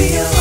feel